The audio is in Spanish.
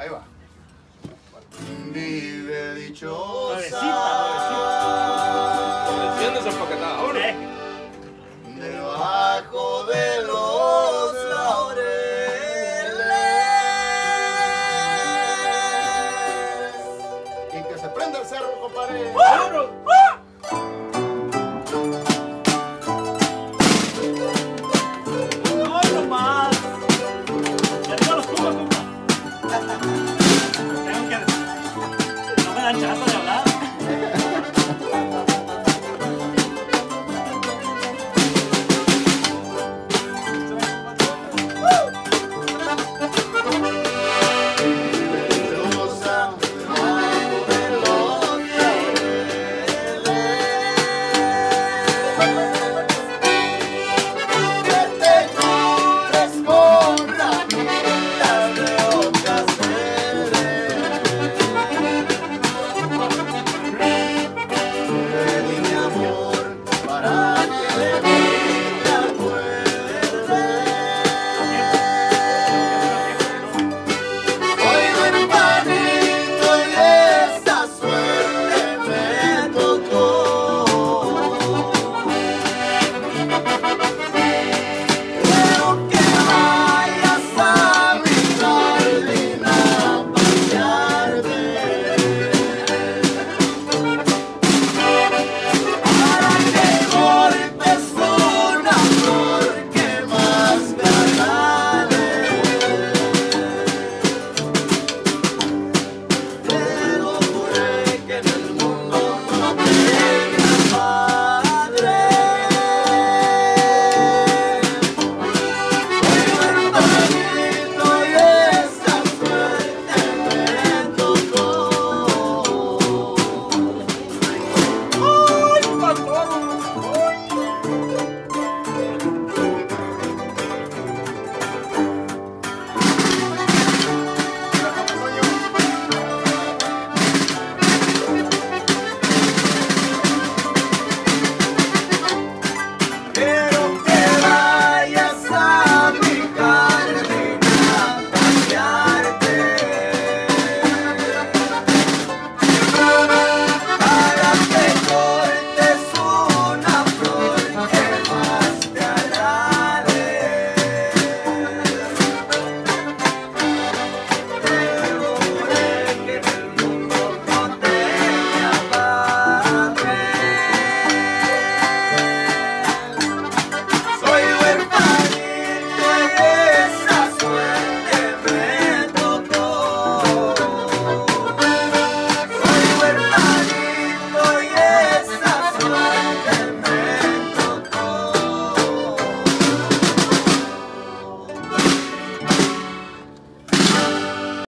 Ahí va. Vive dichosa. Recién desempaquetada. Vámonos. Eh. Debajo de los laureles. Y que se prenda el cerro, compadre. ¡Vámonos!